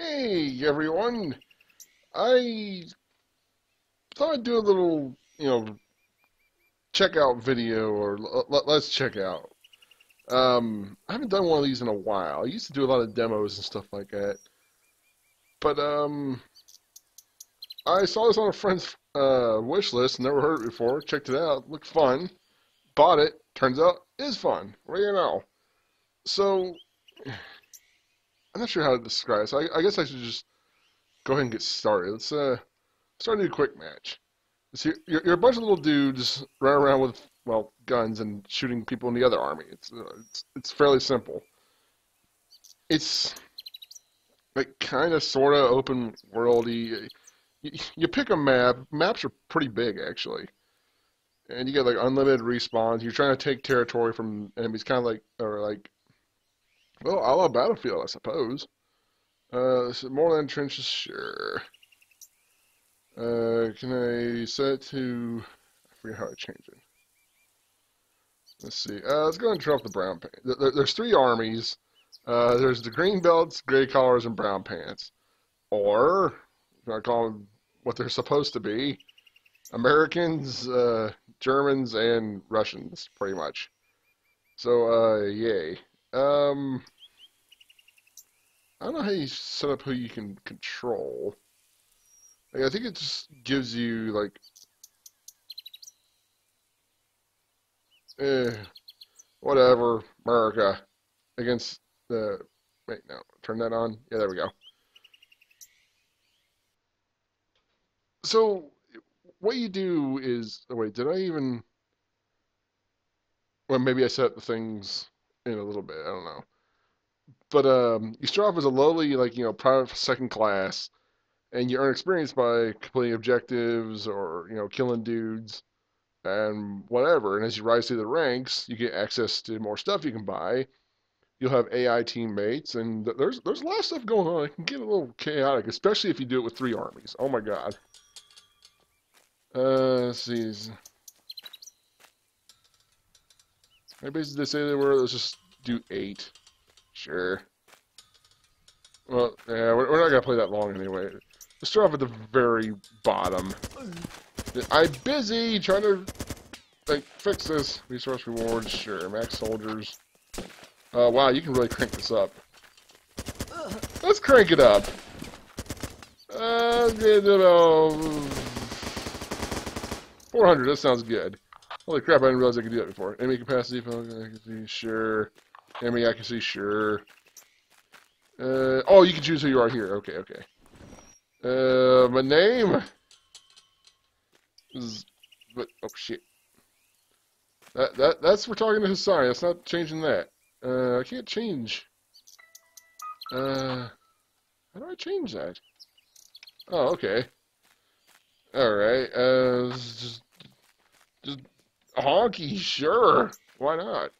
Hey everyone! I thought I'd do a little, you know, checkout video or let's check out. Um, I haven't done one of these in a while. I used to do a lot of demos and stuff like that. But um, I saw this on a friend's uh, wish list. Never heard it before. Checked it out. Looked fun. Bought it. Turns out is fun. What do you? So I'm not sure how to describe it. So I, I guess I should just go ahead and get started. Let's uh start a new quick match. So you're, you're a bunch of little dudes running around with well guns and shooting people in the other army. It's uh, it's, it's fairly simple. It's like kind of sort of open worldy. You, you pick a map. Maps are pretty big actually, and you get like unlimited respawns. You're trying to take territory from enemies, kind of like or like well, I la Battlefield, I suppose. Uh, this is more than trenches, sure. Uh, can I set it to? I forget how I change it. Let's see. Uh, let's go and turn off the brown pants. There's three armies. Uh, there's the green belts, gray collars, and brown pants. Or, I call them what they're supposed to be, Americans, uh, Germans, and Russians, pretty much. So, uh, yay. Um, I don't know how you set up who you can control. Like, I think it just gives you, like, eh, whatever, America, against the, wait, no, turn that on. Yeah, there we go. So, what you do is, oh wait, did I even, well, maybe I set up the things in a little bit, I don't know. But um, you start off as a lowly, like, you know, private second class, and you earn experience by completing objectives or, you know, killing dudes and whatever. And as you rise through the ranks, you get access to more stuff you can buy. You'll have AI teammates, and there's there's a lot of stuff going on. It can get a little chaotic, especially if you do it with three armies. Oh my god. Uh, let's see. Maybe they say they were. Let's just do eight. Sure. Well, yeah, we're, not gonna play that long anyway. Let's start off at the very bottom. I'm busy trying to like fix this. Resource rewards, sure. Max soldiers. Uh, wow, you can really crank this up. Let's crank it up. Uh, you know, 400. That sounds good. Holy crap! I didn't realize I could do that before. Enemy capacity, sure. Enemy accuracy, sure. Uh, oh, you can choose who you are here. Okay, okay. Uh, my name is, but oh shit. That that that's we're talking to Hassan. That's not changing that. Uh, I can't change. Uh, how do I change that? Oh, okay. All right. Uh, just just honky, sure. Why not?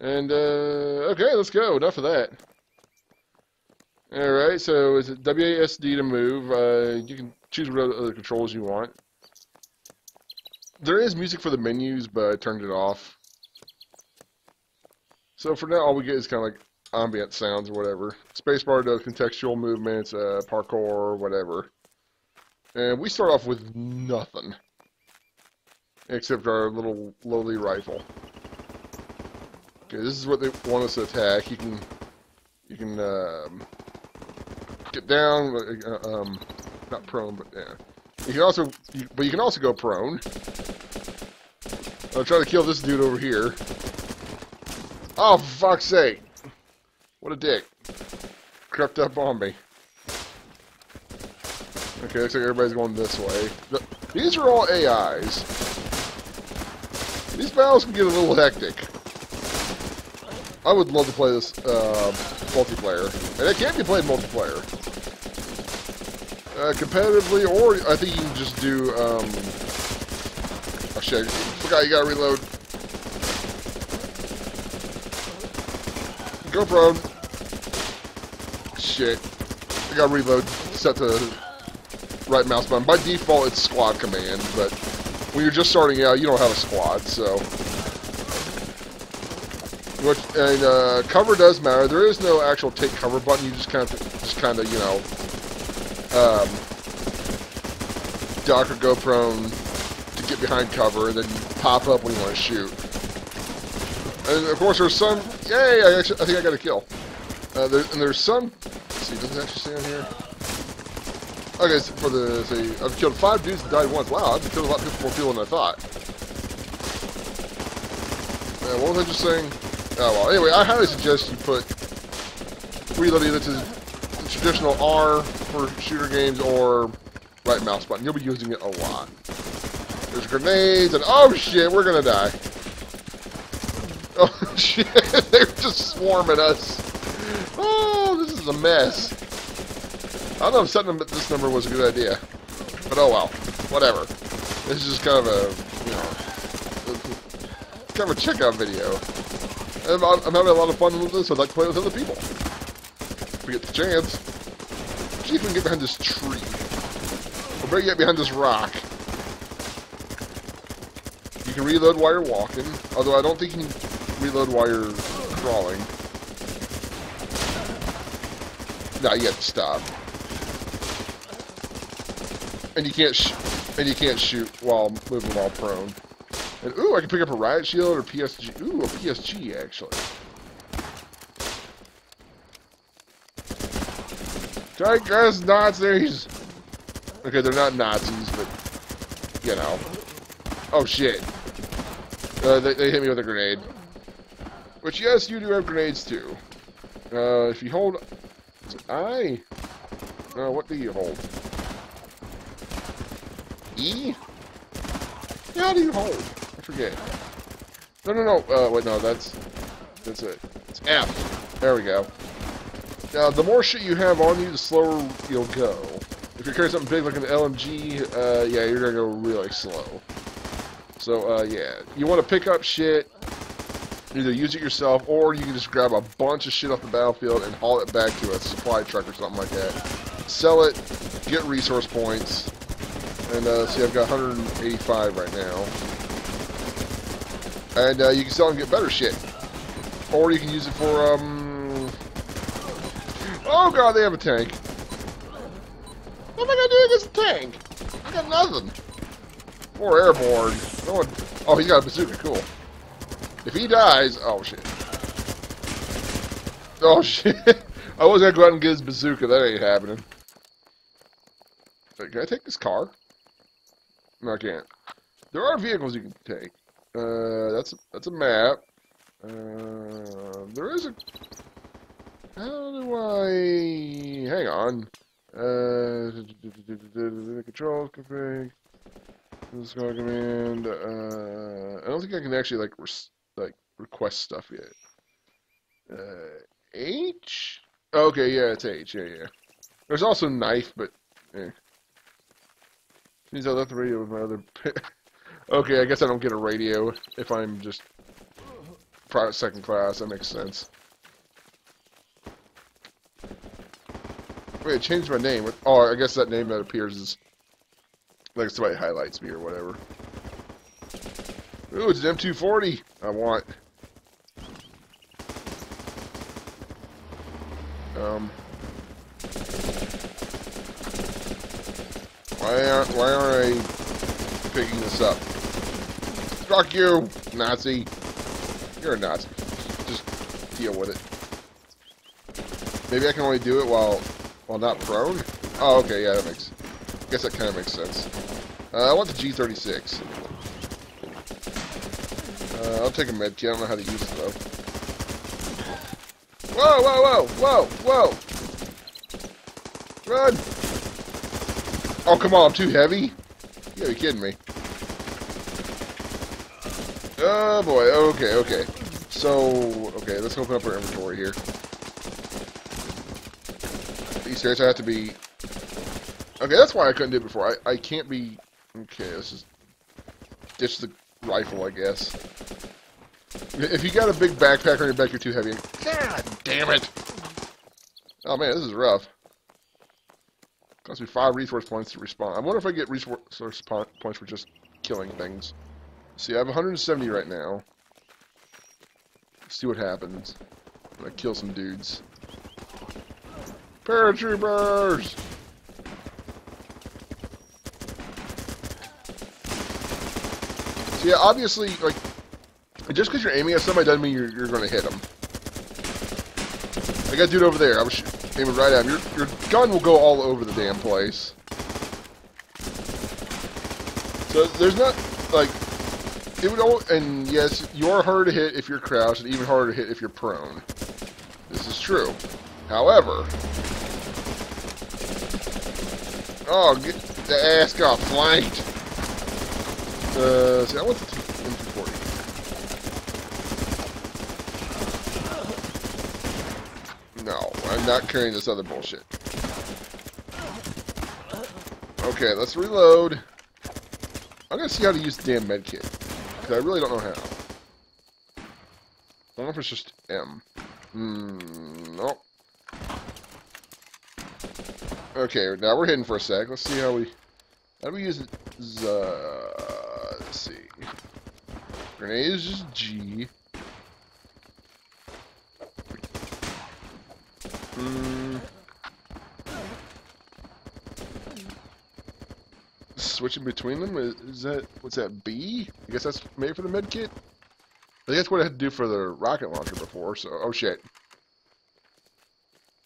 And, uh, okay, let's go. Enough of that. Alright, so is it WASD to move? Uh, you can choose what other controls you want. There is music for the menus, but I turned it off. So for now, all we get is kind of like ambient sounds or whatever. Spacebar does contextual movements, uh, parkour, whatever. And we start off with nothing. Except our little lowly rifle. Okay, this is what they want us to attack. You can, you can um, get down, uh, um, not prone, but yeah. You can also, you, but you can also go prone. I'll try to kill this dude over here. Oh, fuck's sake! What a dick! Crept up on me. Okay, looks like everybody's going this way. The, these are all AIs. These battles can get a little hectic. I would love to play this uh, multiplayer. And it can be played multiplayer. Uh, competitively, or I think you can just do, um... Oh shit, forgot you gotta reload. Go prone. Shit. I gotta reload. Set to right mouse button. By default, it's squad command, but when you're just starting out, you don't have a squad, so... Which and uh, cover does matter. There is no actual take cover button. You just kind of just kind of you know um, duck or go prone to get behind cover, and then pop up when you want to shoot. And of course, there's some. Yay! I, actually, I think I got a kill. Uh, there, and there's some. See, does it actually say here? Okay, so for the I've killed five dudes and died once. Wow, I've killed a lot more people than I thought. Uh, what was I just saying? Oh well. Anyway, I highly suggest you put reload either to the traditional R for shooter games or right mouse button. You'll be using it a lot. There's grenades and oh shit, we're gonna die. Oh shit, they're just swarming us. Oh, this is a mess. I don't know if setting this number was a good idea, but oh well, whatever. This is just kind of a, you know, kind of a checkout video. I'm, I'm having a lot of fun with this. I'd like to play with other people. If we get the chance. See if we can get behind this tree. Or better get behind this rock. You can reload while you're walking, although I don't think you can reload while you're crawling. Nah, you have to stop. And you can't and you can't shoot while moving while prone. And ooh, I can pick up a riot shield or PSG. Ooh, a PSG actually. Take us Nazis! Okay, they're not Nazis, but you know. Oh shit. Uh, they, they hit me with a grenade. Which, yes, you do have grenades, too. Uh, if you hold... I... Uh, what do you hold? E? How do you hold? Forget. No, no, no. Uh, wait, no, that's... That's it. It's F. There we go. Now, the more shit you have on you, the slower you'll go. If you're carrying something big like an LMG, uh, yeah, you're gonna go really slow. So, uh, yeah. You want to pick up shit, either use it yourself or you can just grab a bunch of shit off the battlefield and haul it back to a supply truck or something like that. Sell it, get resource points, and uh, see I've got 185 right now. And uh, you can sell and get better shit. Or you can use it for, um... Oh god, they have a tank. What am I gonna do against a tank? I got nothing. Or airborne. No one... Oh, he's got a bazooka, cool. If he dies, oh shit. Oh shit. I was gonna go out and get his bazooka. That ain't happening. Wait, can I take this car? No, I can't. There are vehicles you can take. Uh, that's that's a map. Uh, there is a. How do I? Hang on. Uh, control config. This command. Uh, I don't think I can actually like like request stuff yet. Uh, H? Okay, yeah, it's H. Yeah, yeah. There's also knife, but eh. Means I left the radio with my other. okay, I guess I don't get a radio if I'm just private second class. That makes sense. Wait, I changed my name. Oh, I guess that name that appears is like somebody highlights me or whatever. Ooh, it's an M240. I want. Um. Why aren't Why aren't I picking this up? Fuck you, Nazi. You're a Nazi. Just deal with it. Maybe I can only do it while while not prone. Oh, okay, yeah, that makes. I guess that kind of makes sense. Uh, I want the G36. Uh, I'll take a med kit. I don't know how to use it though. Whoa, whoa, whoa, whoa, whoa! Run! Oh, come on, I'm too heavy? You gotta be kidding me. Oh boy, okay, okay. So, okay, let's open up our inventory here. These stairs? Have to be... Okay, that's why I couldn't do it before. I, I can't be... Okay, this is... Ditch the rifle, I guess. If you got a big backpack on your back, you're too heavy. God damn it! Oh man, this is rough. Cost me five resource points to respawn. I wonder if I get resource points for just killing things. See, I have 170 right now. see what happens. Gonna kill some dudes. Paratroopers! So yeah, obviously, like, just because you're aiming at somebody doesn't mean you're, you're going to hit them. I got a dude over there. I was aiming right at him. Your, your gun will go all over the damn place. So there's not, like, it would all, and yes, you are harder to hit if you're crouched, and even harder to hit if you're prone. This is true. However, oh, get the ass got flanked. Uh, see, I want the M240. No, I'm not carrying this other bullshit. Okay, let's reload. I'm gonna see how to use the damn medkit. Because I really don't know how. I don't know if it's just M. Hmm, nope. Okay, now we're hitting for a sec. Let's see how we... How do we use... Uh, let's see. Grenade is just G. Hmm. Switching between them is, is, that what's that B? I guess that's made for the med kit. I think that's what I had to do for the rocket launcher before. So oh shit.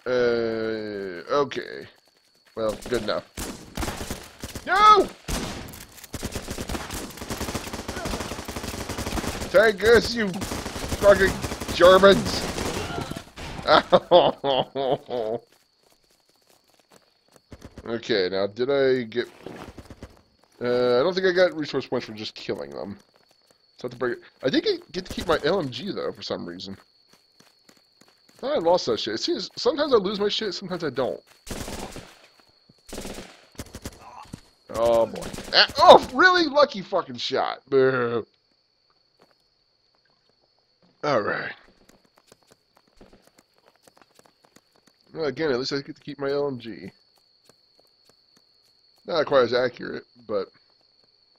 Uh, okay. Well, good enough. No! Take us, you fucking Germans! okay, now did I get... Uh, I don't think I got resource points for just killing them. So I, I did get, get to keep my LMG, though, for some reason. I lost that shit. It seems, sometimes I lose my shit, sometimes I don't. Oh, boy. Ah, oh, really? Lucky fucking shot. Alright. Well, again, at least I get to keep my LMG. Not quite as accurate, but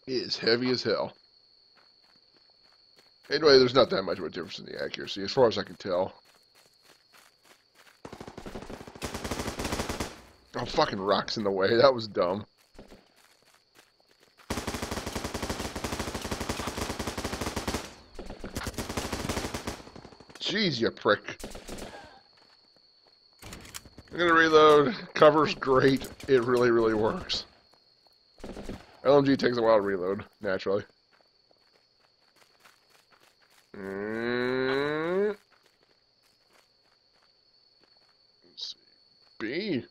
it is heavy as hell. Anyway, there's not that much of a difference in the accuracy, as far as I can tell. Oh, fucking rocks in the way. That was dumb. Jeez, you prick. I'm gonna reload. Cover's great. It really, really works. LMG takes a while to reload, naturally. Mm. Let's see. B.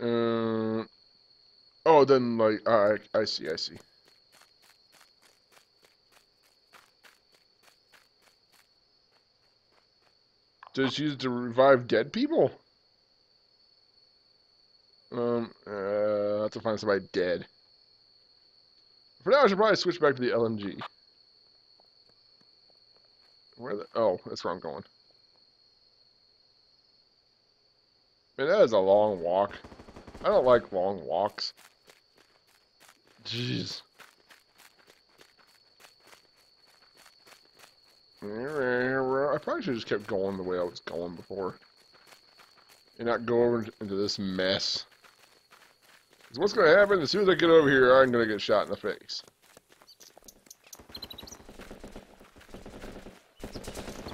Uh, oh, then, like, I, I see, I see. Just use to revive dead people? Um, uh, I have to find somebody dead. For now, I should probably switch back to the LMG. Where the... Oh, that's where I'm going. Man, that is a long walk. I don't like long walks. Jeez. I probably should have just kept going the way I was going before. And not go over into this mess. What's going to happen as soon as I get over here, I'm going to get shot in the face.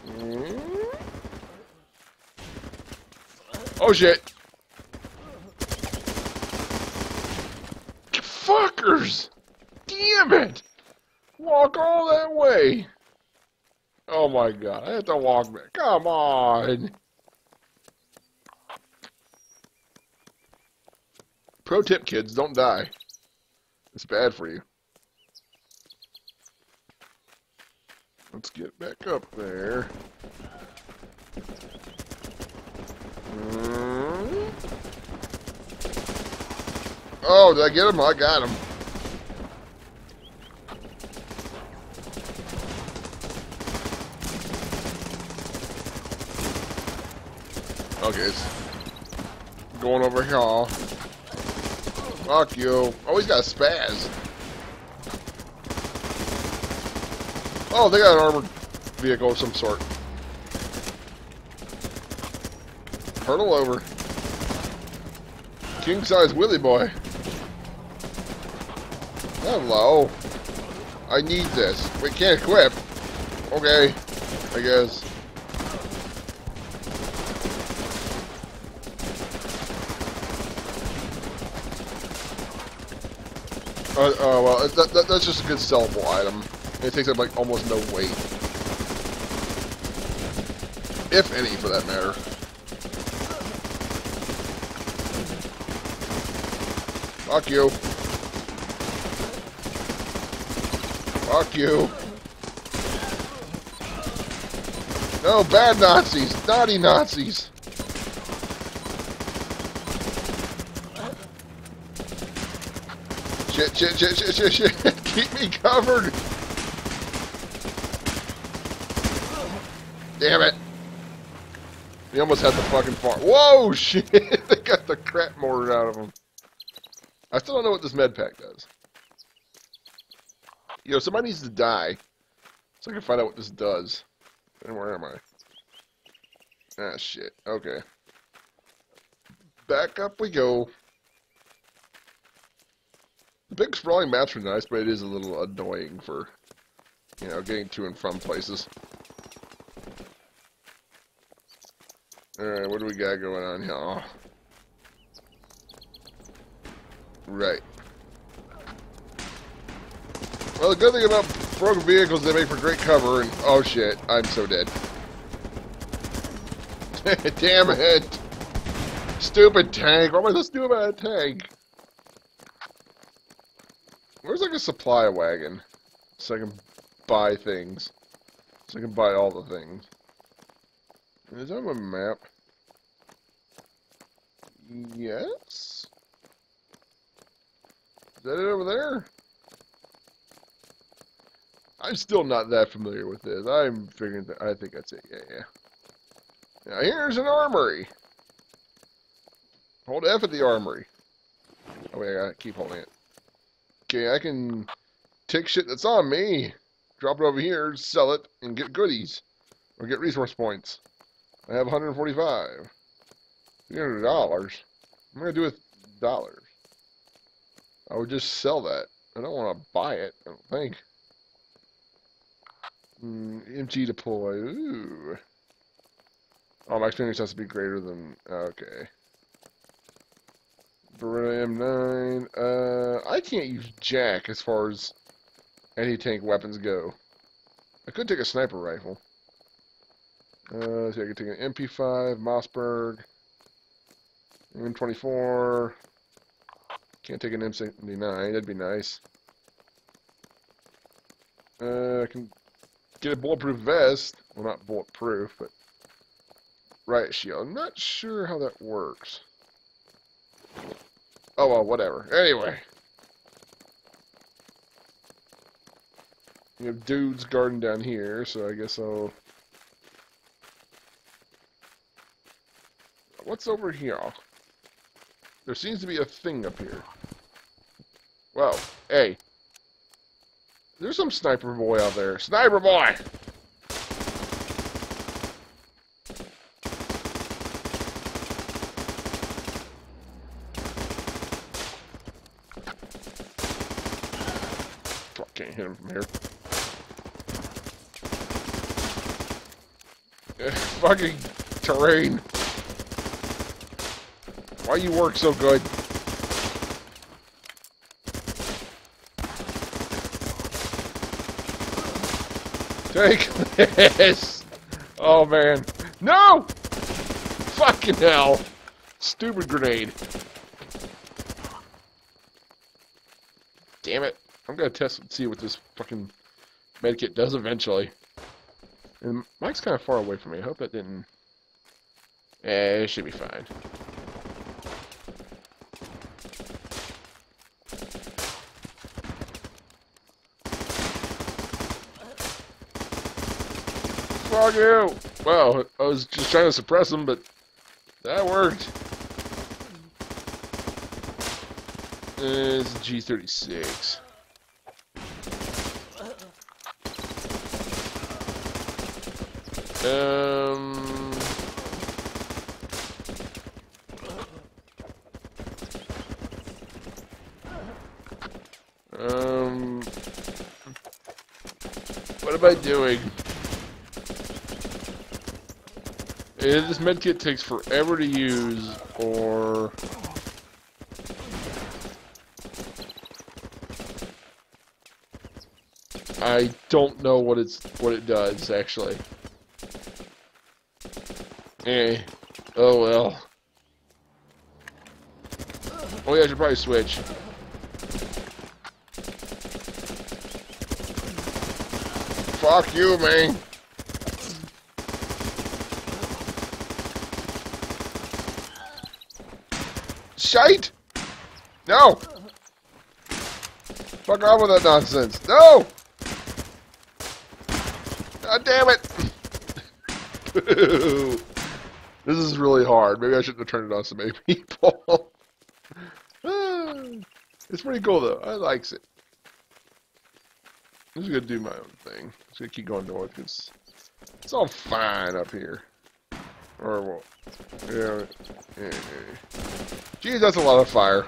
Hmm? Oh shit! Fuckers! Damn it! Walk all that way! Oh my god, I have to walk back. Come on! Pro tip, kids, don't die. It's bad for you. Let's get back up there. Mm. Oh, did I get him? I got him. Okay, it's going over here. Fuck you. Always got spaz. Oh, they got an armored vehicle of some sort. Hurdle over. King size Willy boy. Hello. I need this. We can't equip. Okay. I guess. Uh, oh, well, that, that, that's just a good sellable item. It takes up, like, almost no weight. If any, for that matter. Fuck you. Fuck you. No, bad Nazis. Naughty Nazis. Shit, shit, shit, shit, shit, shit. Keep me covered. Damn it. He almost had the fucking farm. Whoa, shit. they got the crap mortared out of him. I still don't know what this med pack does. Yo, somebody needs to die. So I can find out what this does. And where am I? Ah, shit. Okay. Back up we go. The big sprawling maps are nice, but it is a little annoying for, you know, getting to and from places. Alright, what do we got going on here? Oh. Right. Well, the good thing about broken vehicles, they make for great cover, and oh shit, I'm so dead. Damn it! Stupid tank! What am I supposed to do about a tank? Where's like a supply wagon? So I can buy things. So I can buy all the things. Is that a map? Yes? Is that it over there? I'm still not that familiar with this. I'm figuring that I think that's it. Yeah, yeah. Now here's an armory. Hold F at the armory. Oh wait, I gotta keep holding it. Okay, I can take shit that's on me, drop it over here, sell it, and get goodies. Or get resource points. I have 145. $300. What am going to do with dollars? I would just sell that. I don't want to buy it, I don't think. Mm, MG deploy. Ooh. Oh, my experience has to be greater than... Okay. Beretta M9. Uh, I can't use Jack as far as anti-tank weapons go. I could take a sniper rifle. Uh, so I could take an MP5, Mossberg, M24. Can't take an M79. That'd be nice. Uh, I can get a bulletproof vest. Well, not bulletproof, but riot shield. I'm not sure how that works. Oh, well, whatever. Anyway. You have dudes garden down here, so I guess I'll... What's over here? There seems to be a thing up here. Well, hey. There's some sniper boy out there. Sniper boy! Can't hit him from here. fucking terrain. Why you work so good? Take this! Oh man. No! Fucking hell. Stupid grenade. Damn it. I'm gonna test and see what this fucking medkit does eventually. And Mike's kind of far away from me. I hope that didn't... Eh, it should be fine. Fuck you! Well, I was just trying to suppress him, but that worked. It's G36. Um. Um. What am I doing? Either this medkit takes forever to use, or... I don't know what it's what it does actually. Eh. Oh well. Oh yeah, I should probably switch. Fuck you, man. Shite! No! Fuck off with that nonsense. No! God damn it! this is really hard. Maybe I shouldn't have turned it on so many people. it's pretty cool though. I likes it. I'm just gonna do my own thing. Just gonna keep going north because it's all fine up here. Or well, yeah, yeah, yeah. Geez, that's a lot of fire.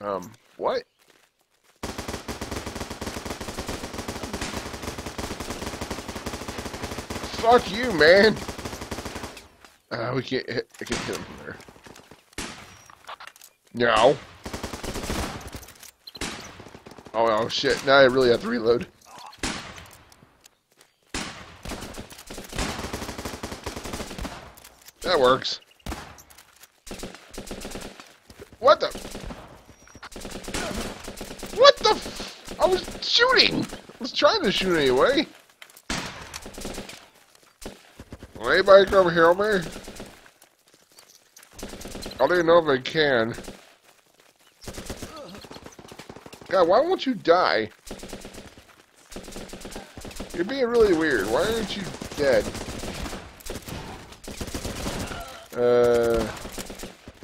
Um, what? Fuck you, man. Uh, we can't hit, I can't hit him from there. No. Oh, oh shit. Now I really have to reload. That works. What the? What the I was shooting! I was trying to shoot anyway. Will anybody come help me? I don't even know if I can. God, why won't you die? You're being really weird. Why aren't you dead? Uh,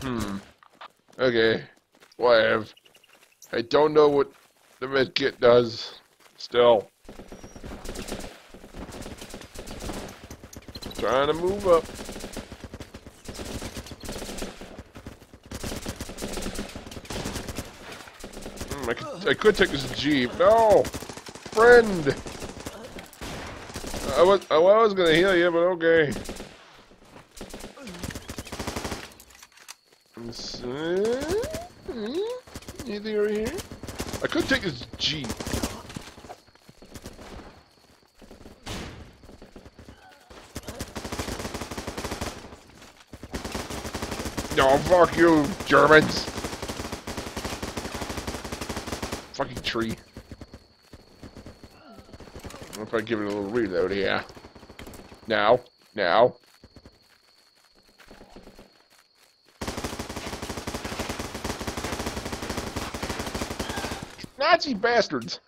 hmm. Okay. Whatever. I don't know what the medkit does. Still. Trying to move up. Hmm, I, could, I could take this jeep. No! Friend! I was, I was gonna heal you, but okay. Anything over here? I could take this jeep. No, fuck you, Germans. Fucking tree. What if I give it a little reload here? Now. Now. Nazi bastards!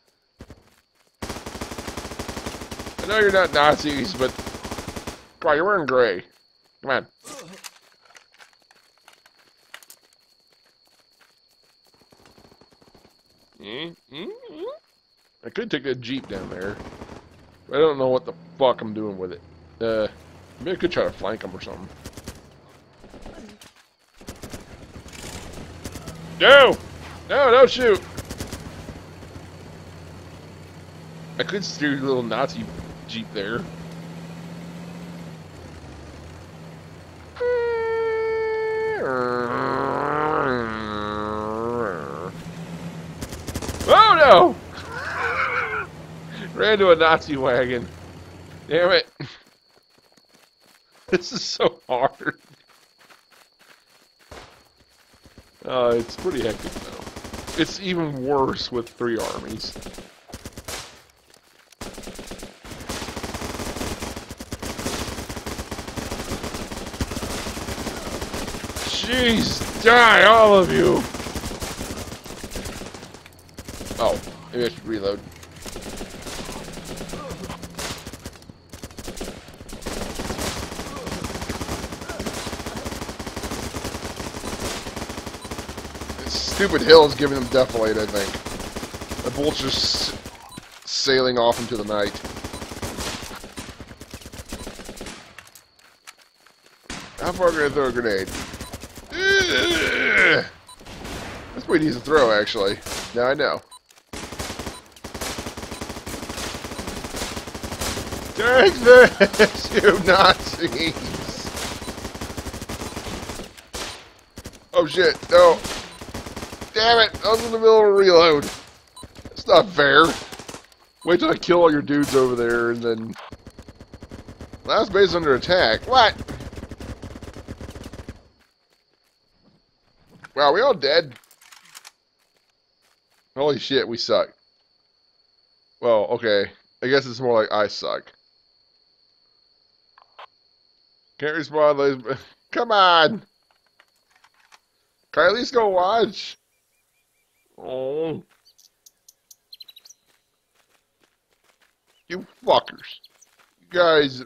I know you're not Nazis, but... Come on, you're wearing gray. Come on. I could take that Jeep down there. I don't know what the fuck I'm doing with it. Uh, maybe I could try to flank him or something. No! No, don't shoot! I could steer your little Nazi Jeep there. Ran into a Nazi wagon. Damn it. This is so hard. Uh, it's pretty hectic though. It's even worse with three armies. Jeez, die, all of you! Oh, maybe I should reload. This stupid hill is giving them death I think. The bolt's just sailing off into the night. How far can I throw a grenade? That's pretty easy to throw, actually. Now I know. Take this, you Nazis! Oh shit, no. Damn it, I was in the middle of a reload. It's not fair. Wait till I kill all your dudes over there and then... Last base under attack. What? Wow, we all dead? Holy shit, we suck. Well, okay. I guess it's more like I suck. Can't respawn, ladies. Come on! Can I at least go watch? Oh. You fuckers. You guys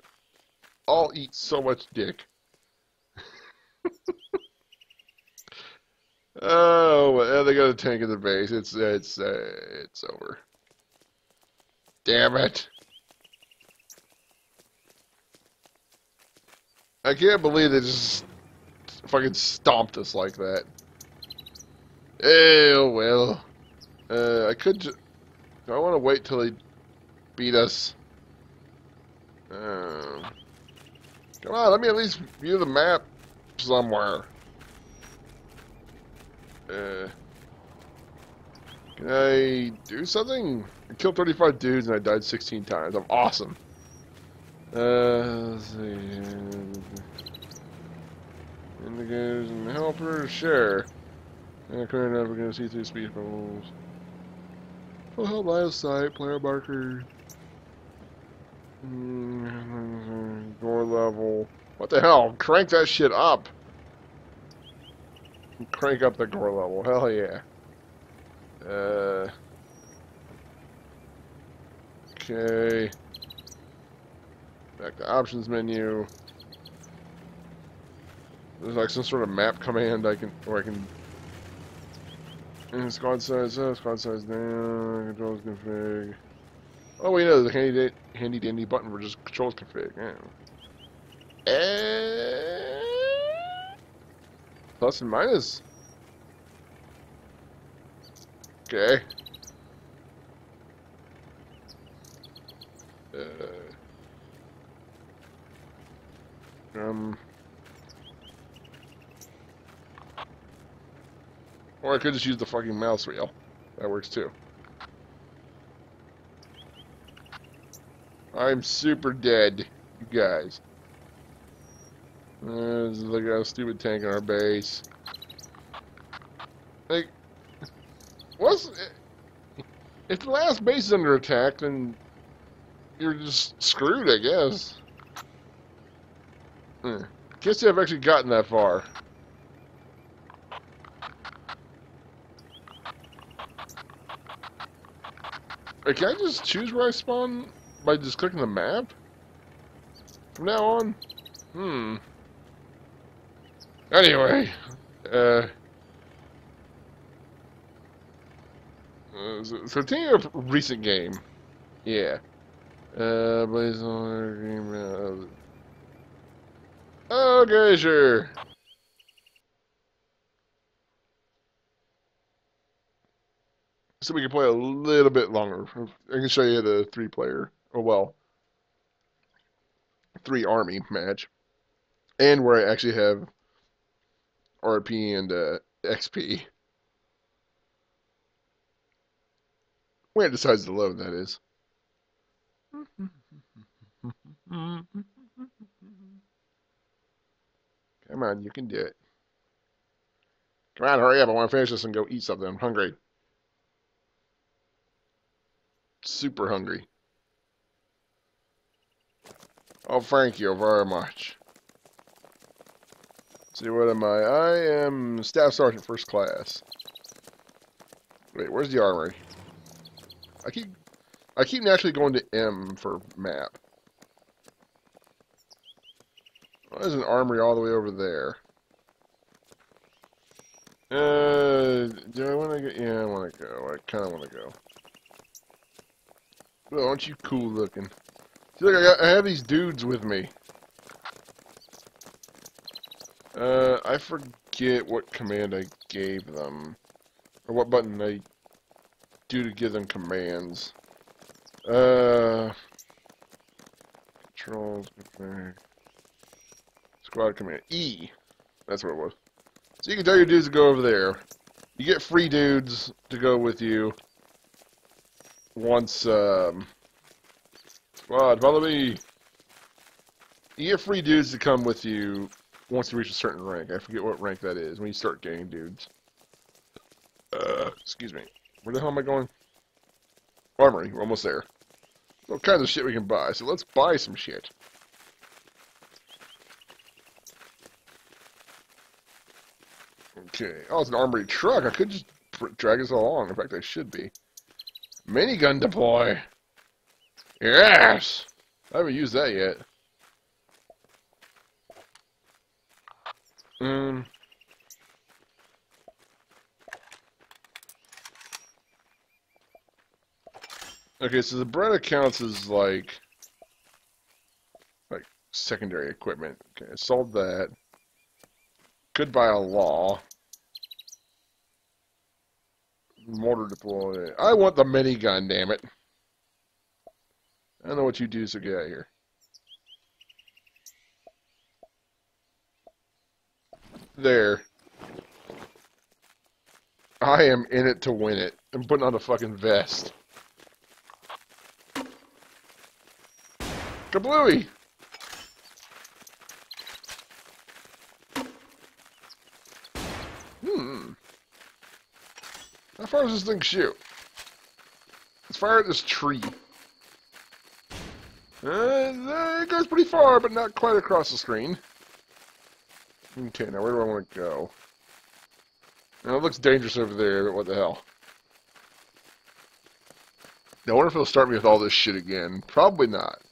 all eat so much dick. oh, well, they got a tank in the base. It's it's uh, it's over. Damn it. I can't believe they just fucking stomped us like that. Oh, well. Uh, I could Do I want to wait till they beat us? Um, come on, let me at least view the map somewhere. Uh, can I do something? I killed 35 dudes and I died 16 times. I'm awesome. Uh, let's see. Indicators and helpers, sure. Yeah, current gonna see through speed bubbles. Full help line of sight, player marker. Mm, door level. What the hell? Crank that shit up. Crank up the gore level. Hell yeah. Uh. Okay. Back to options menu. There's like some sort of map command I can, or I can. And squad size up, squad size down, controls config. Oh wait, no, there's a handy, handy dandy button for just controls config. Yeah. And plus and minus. Okay. Uh. Um. Or I could just use the fucking mouse wheel. That works too. I'm super dead, you guys. There's like a stupid tank in our base. Like, what's if the last base is under attack, then you're just screwed, I guess. Hmm. Can't say I've actually gotten that far. Wait, can I just choose where I spawn by just clicking the map? From now on? Hmm. Anyway, uh... uh so, so continue a recent game. Yeah. Uh, Blaze on game. Okay, sure. so we can play a little bit longer. I can show you the three player, oh well, three army match, and where I actually have RP and uh, XP. When it decides to load, that is. Come on, you can do it. Come on, hurry up. I want to finish this and go eat something. I'm hungry super hungry. Oh, thank you very much. see, what am I? I am Staff Sergeant First Class. Wait, where's the armory? I keep, I keep naturally going to M for map. Well, there's an armory all the way over there. Uh, do I want to go? Yeah, I want to go. I kind of want to go. Well, aren't you cool looking? See, look, I, got, I have these dudes with me. Uh, I forget what command I gave them. Or what button I do to give them commands. Uh, controls, squad command. E. That's what it was. So you can tell your dudes to go over there. You get free dudes to go with you once, um, squad, follow me. You get free dudes to come with you once you reach a certain rank. I forget what rank that is when you start getting dudes. Uh, excuse me. Where the hell am I going? Armory. We're almost there. All kinds of shit we can buy. So let's buy some shit. Okay. Oh, it's an armory truck. I could just drag this along. In fact, I should be. Minigun deploy. Yes! I haven't used that yet. Um. Okay, so the bread counts as like like secondary equipment. Okay, I sold that. Could buy a law. Mortar deploy. I want the minigun, damn it. I don't know what you do, so get out here. there. I am in it to win it. I'm putting on a fucking vest. Kablooey! Hmm. How far does this thing shoot? Let's fire at this tree. Uh, it goes pretty far, but not quite across the screen. Okay, now where do I want to go? Now it looks dangerous over there, but what the hell? I wonder if it'll start me with all this shit again. Probably not.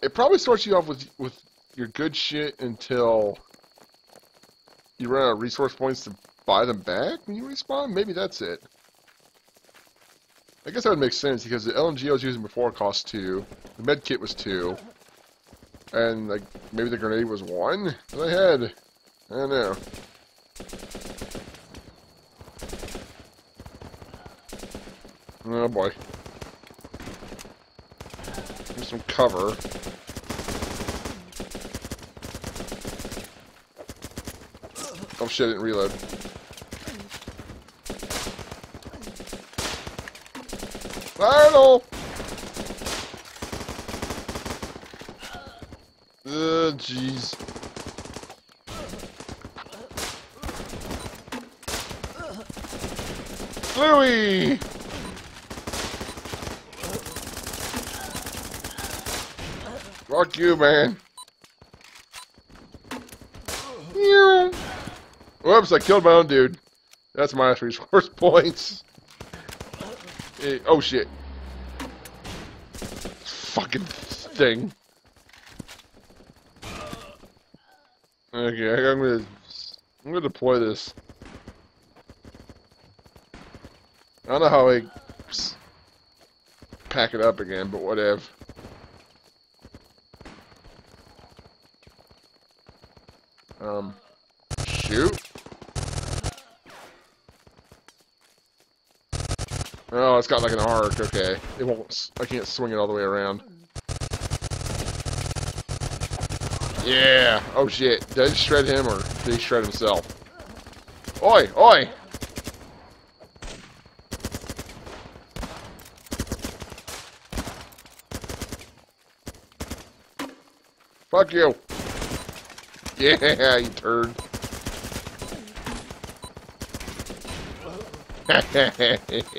It probably starts you off with with your good shit until you run out of resource points to buy them back when you respawn. Maybe that's it. I guess that would make sense because the LMG I was using before cost two, the med kit was two, and like maybe the grenade was one that I had. I don't know. Oh boy. Here's some cover. Oh shit, I didn't reload. Final! Uh, jeez. Bluey! Fuck you, man. Whoops, I killed my own dude. That's my resource points. Hey, oh shit. Fucking thing. Okay, I'm gonna I'm gonna deploy this. I don't know how I pack it up again, but whatever. Um, shoot. Oh, it's got like an arc. Okay, it won't. I can't swing it all the way around. Yeah. Oh shit. Did I shred him or did he shred himself? Oi! Oi! Fuck you! Yeah, you turd.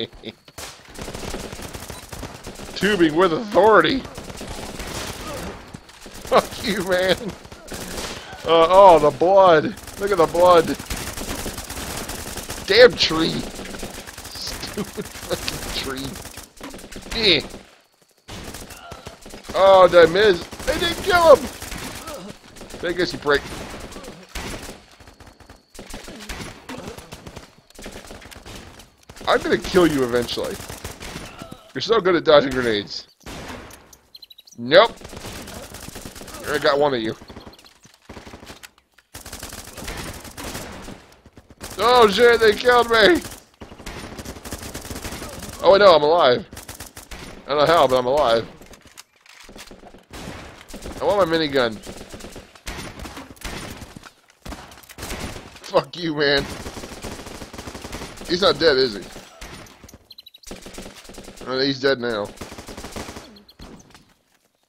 Tubing with authority. Fuck you, man. Uh, oh, the blood. Look at the blood. Damn tree. Stupid fucking tree. Eh. Oh, did I miss? They didn't kill him. I guess you break. I'm gonna kill you eventually. You're so good at dodging grenades. Nope. I got one of you. Oh shit, they killed me! Oh, I know, I'm alive. I don't know how, but I'm alive. I want my minigun. Fuck you, man. He's not dead, is he? Oh, he's dead now.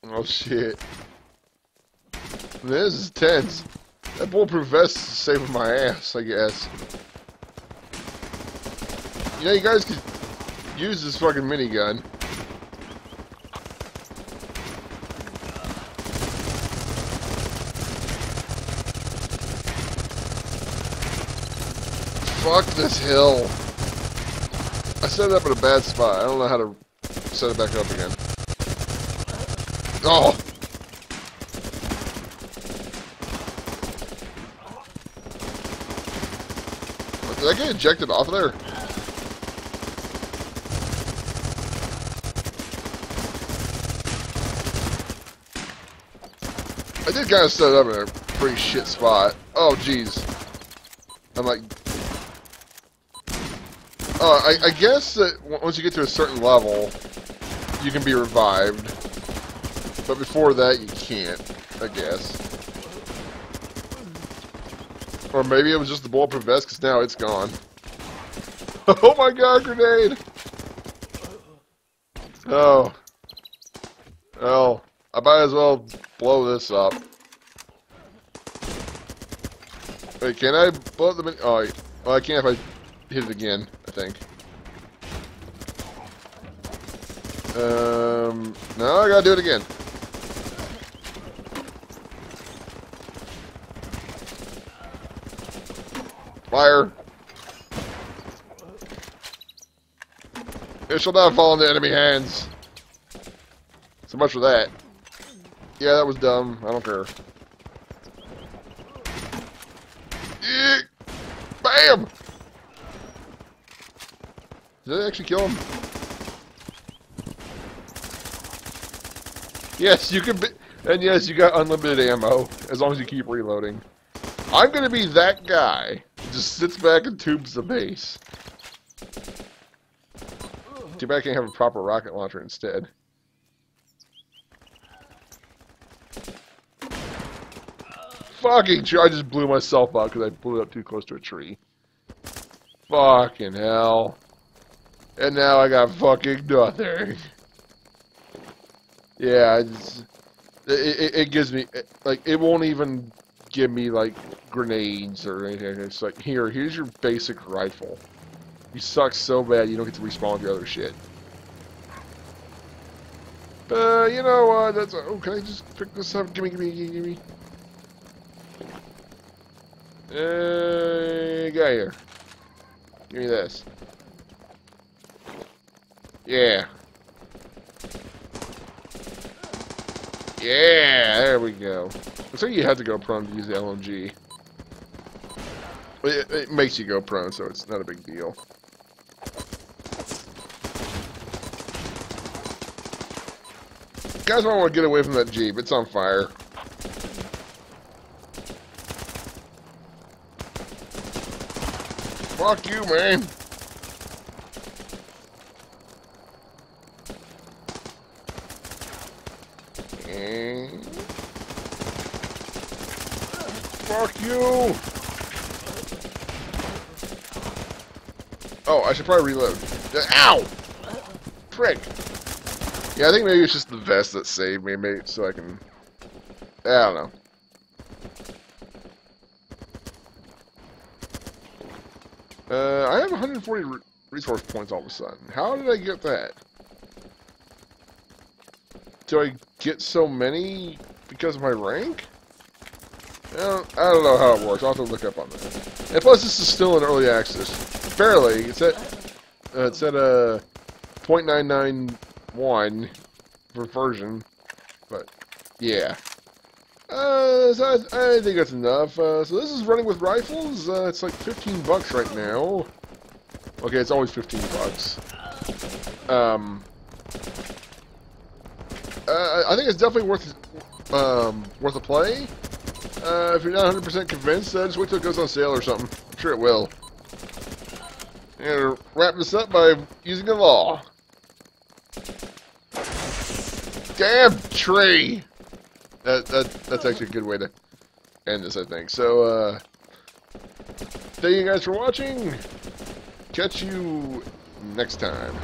Oh shit. This is tense. That bulletproof vest is saving my ass, I guess. You know, you guys could use this fucking minigun. Fuck this hill. I set it up in a bad spot. I don't know how to set it back up again. Oh! Did I get ejected off of there? I did kind of set it up in a pretty shit spot. Oh, jeez. I'm like... Uh, I, I guess that once you get to a certain level, you can be revived. But before that, you can't, I guess. Or maybe it was just the bulletproof vest, because now it's gone. oh my god, grenade! Oh. Oh. I might as well blow this up. Wait, can I blow the... Oh, well, I can't if I hit again, I think. Um, no, I gotta do it again. Fire! It shall not fall into enemy hands. So much for that. Yeah, that was dumb. I don't care. Bam! Did it actually kill him? Yes, you can be... And yes, you got unlimited ammo, as long as you keep reloading. I'm gonna be that guy just sits back and tubes the base. Too bad I can't have a proper rocket launcher instead. Fucking tree. I just blew myself up because I blew up too close to a tree. Fucking hell. And now I got fucking nothing. Yeah, it, it, it gives me, like, it won't even give me, like, grenades or anything. It's like, here, here's your basic rifle. You suck so bad you don't get to respawn your other shit. Uh, you know uh, that's, oh, can I just pick this up? Gimme, gimme, gimme, gimme. Uh, get here. Give me this. Yeah. Yeah, there we go. Like you have to go prone to use the LMG. It, it makes you go prone, so it's not a big deal. Guys might want to get away from that Jeep. It's on fire. Fuck you, man. Fuck you! Oh, I should probably reload. Ow! Prick! Yeah, I think maybe it's just the vest that saved me, mate, so I can... I don't know. Uh, I have 140 re resource points all of a sudden. How did I get that? Do I get so many because of my rank? I don't, know how it works. I'll have to look up on that. And plus, this is still in early access barely. It's at uh, it's at a .991 for version, but yeah. Uh, so I, I, think that's enough. Uh, so this is running with rifles. Uh, it's like 15 bucks right now. Okay, it's always 15 bucks. Um, uh, I think it's definitely worth um, worth a play. Uh, if you're not 100% convinced, uh, just wait till it goes on sale or something. I'm sure it will. And wrap this up by using a law. Damn tree! That, that that's actually a good way to end this, I think. So, uh, thank you guys for watching. Catch you next time.